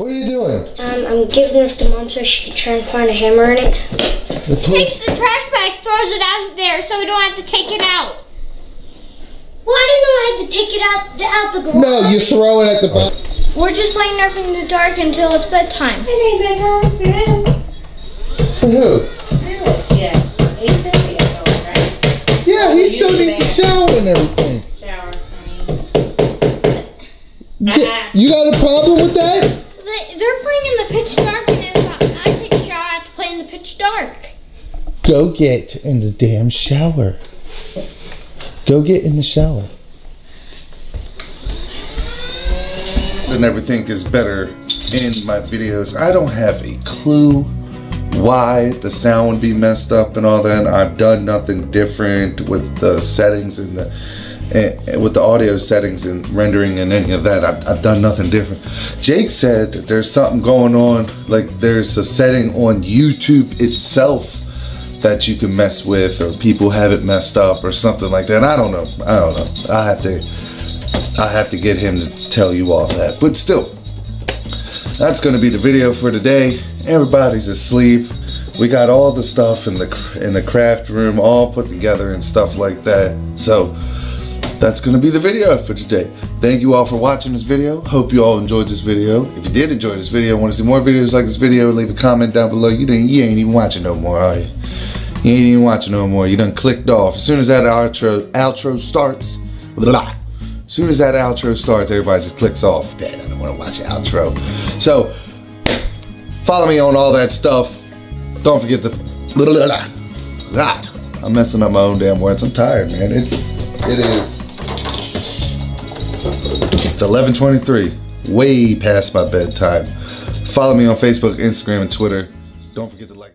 What are you doing? Um, I'm giving this to mom so she can try and find a hammer in it. The Takes the trash bag, throws it out there so we don't have to take it out. Well, I didn't know I had to take it out the, out the garage. no, you throw it at the bottom. We're just playing Nerf in the dark until it's bedtime. For who? Yeah, eight thirty, I thought, right? Yeah, he you still needs to shower and everything. Shower, Yeah, You got a problem with that? They- They're playing in the pitch dark, and if I, I take a shower, I have to play in the pitch dark. Go get in the damn shower. Go get in the shower. And everything is better in my videos. I don't have a clue why the sound would be messed up and all that. I've done nothing different with the settings and the eh, with the audio settings and rendering and any of that. I've, I've done nothing different. Jake said there's something going on, like there's a setting on YouTube itself that you can mess with or people have it messed up or something like that. I don't know. I don't know. I have to I have to get him to tell you all that. But still, that's going to be the video for today. Everybody's asleep. We got all the stuff in the in the craft room all put together and stuff like that. So that's going to be the video for today. Thank you all for watching this video. Hope you all enjoyed this video. If you did enjoy this video, want to see more videos like this video, leave a comment down below. You didn't, you ain't even watching no more, are you? You ain't even watching no more. You done clicked off. As soon as that outro outro starts, blah. As soon as that outro starts, everybody just clicks off. Dad, I don't want to watch the outro. So follow me on all that stuff. Don't forget the God. I'm messing up my own damn words. I'm tired, man. It's it is it's 11:23, way past my bedtime. Follow me on Facebook, Instagram, and Twitter. Don't forget to like.